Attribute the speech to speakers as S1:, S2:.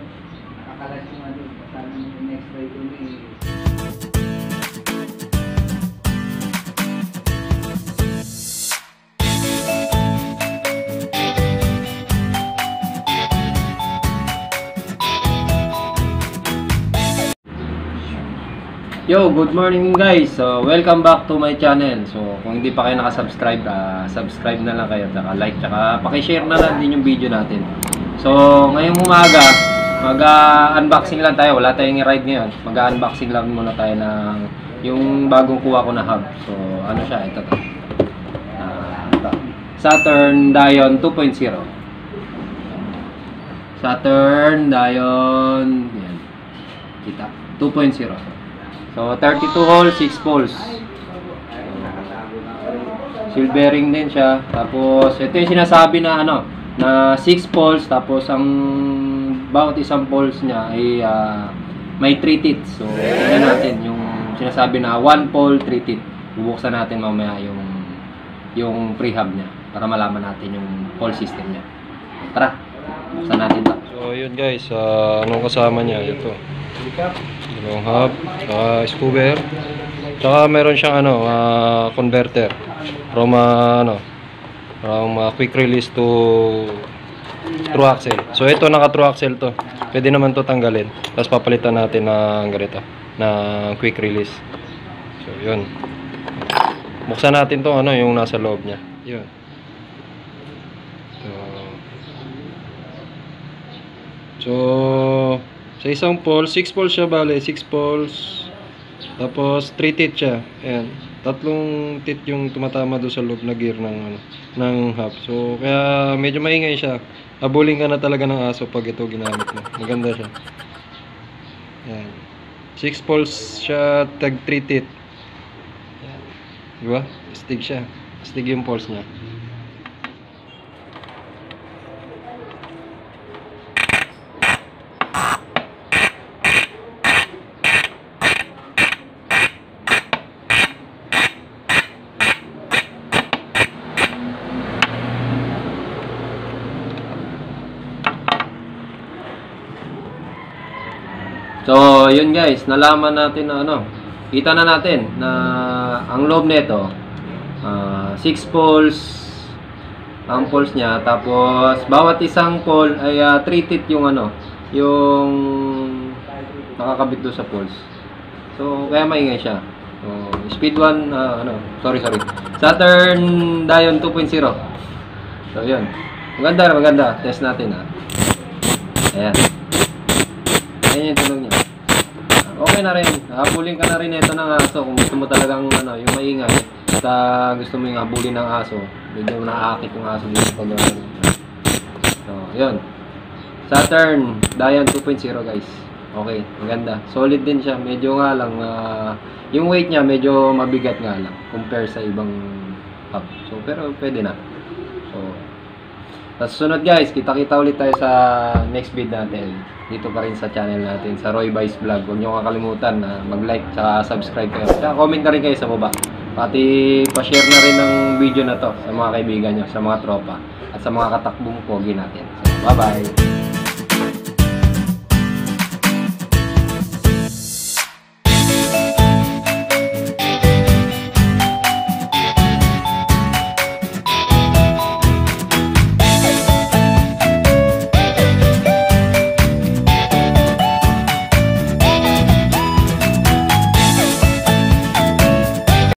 S1: nakakalat yung ano, sana yung next try ko ni
S2: Yo, good morning guys. So, welcome back to my channel. So, kung hindi pa kayo nakasubscribe, ah, subscribe na lang kayo. Saka like, saka pakishare na lang din yung video natin. So, ngayong umaga, mag-unboxing lang tayo. Wala tayong i-ride ngayon. Mag-unboxing lang muna tayo ng yung bagong kuha ko na hub. So, ano siya? Ito to. Ah, ito. Saturn Dion 2.0. Saturn Dion yan. Kita. 2.0. So, 32 holes, 6 poles. Seal bearing din siya. Tapos, ito yung sinasabi na ano, na 6 poles. Tapos, ang bawat isang poles niya ay ah, may 3 teeth. So, tingnan natin yung sinasabi na 1 pole, 3 teeth. Bubuksan natin mamaya yung yung prehab niya para malaman natin yung pole system niya. Tara, buksan natin to.
S3: So yun guys, ah, anong kasama niya? Ito. Dalawang hub, saka scooper. Tsaka meron siyang ano, ah, converter. From ah, ano, from ah, quick release to true axle. So ito naka true axle to. Pwede naman to tanggalin. Tapos papalitan natin ng ganito, na quick release. So yun. Buksan natin to ano yung nasa loob niya. Yun. So, So, sa isang pole, 6 poles siya bale, 6 poles. Tapos 3 teeth siya. Ayan. Tatlong teeth yung tumatama doon sa loob na gear ng ano, ng hub. So, kaya medyo maingay siya. Abulin ka na talaga ng aso pag ito ginamit mo. Maganda siya. Ayan. 6 poles siya, tag 3 teeth. Ayan. Diba? Astig siya. Astig yung poles niya.
S2: So, yun guys, nalaman natin na ano, kita na natin na ang loob nito, 6 poles ang poles niya, tapos bawat isang pole ay 3 teeth yung ano, yung nakakabit doon sa poles. So, kaya maingay siya. So, speed 1, ano, sorry, sorry. Saturn Dion 2.0. So, yun. Maganda, maganda. Test natin, ha. Ayan. Ayan yung tulong niya. Okay na rin. Habulin ka na rin ito ng aso kung gusto mo talagang ano, yung maingay. At ah, gusto mo yung habulin ng aso. Medyo naaakit yung aso dito pag. So, yun. Saturn Dion 2.0 guys. Okay, maganda. Solid din siya. Medyo nga lang, ah, yung weight niya medyo mabigat nga lang compare sa ibang hub. So, pero pwede na. So, tapos sunod guys, kita-kita ulit tayo sa next vid natin. Dito pa rin sa channel natin, sa Roy Vice Vlog. Huwag niyo kakalimutan na mag-like at subscribe kayo. Tsaka comment na rin kayo sa baba. Pati pa-share na rin ng video na to sa mga kaibigan nyo, sa mga tropa, at sa mga katakbong pogi natin. So, bye-bye!